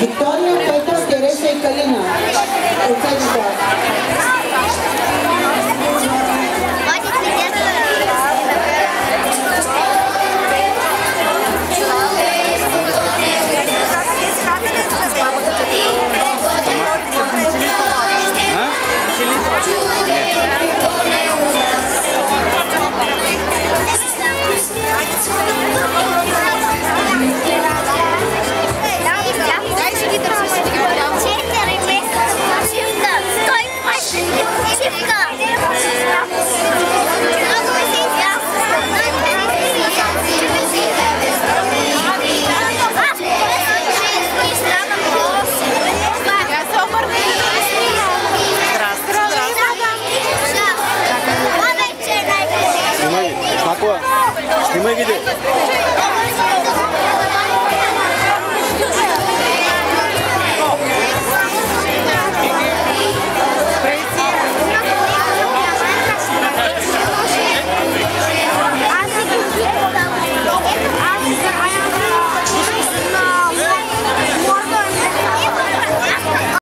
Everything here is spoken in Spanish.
Victoria Petra Teresa y Kalina. Kime gidiyor?